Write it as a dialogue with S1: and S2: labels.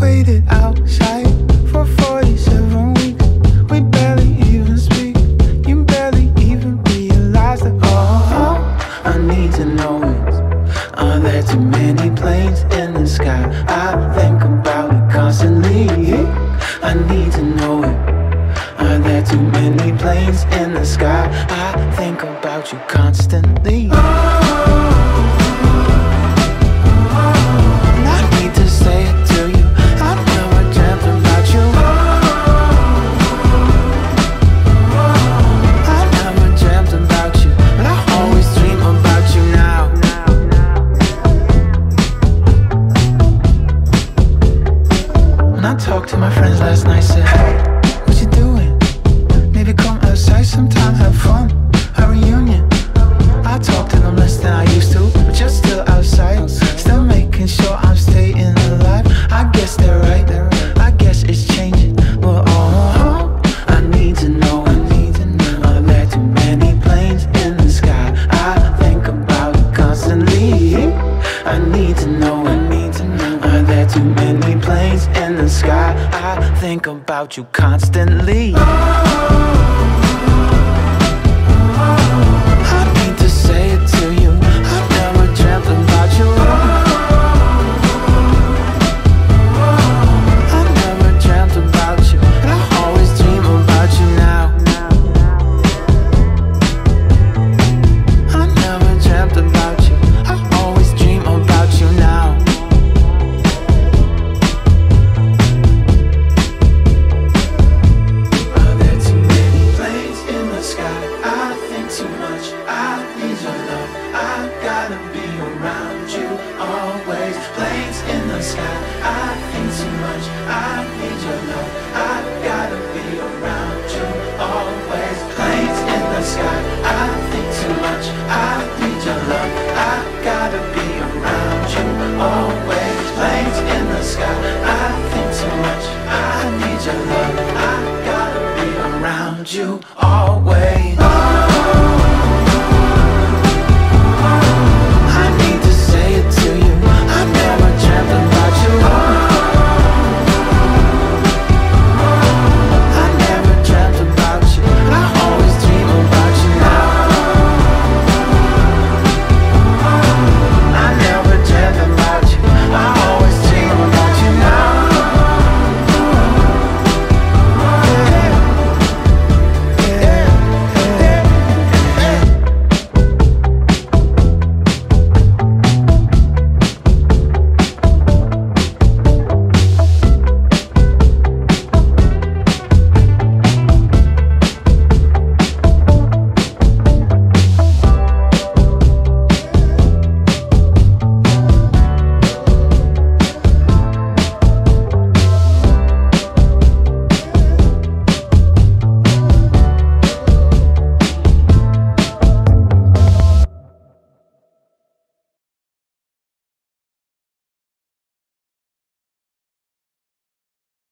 S1: waited outside for 47 weeks. We barely even speak. You barely even realize that I need to know it. Are there too many planes in the sky? I think about it constantly. I need to know it. Are there too many planes in the sky? I think about you constantly. Oh. Talked to my friends last night, said, in the sky? I think about you constantly. I I need your love. I gotta be around you always. Planes in the sky. I think too much. I need your love. I gotta be around you always. Planes in the sky. I think too much. I need your love. I gotta be around you always. Planes in the sky. I think too much. I need your love. I gotta be around you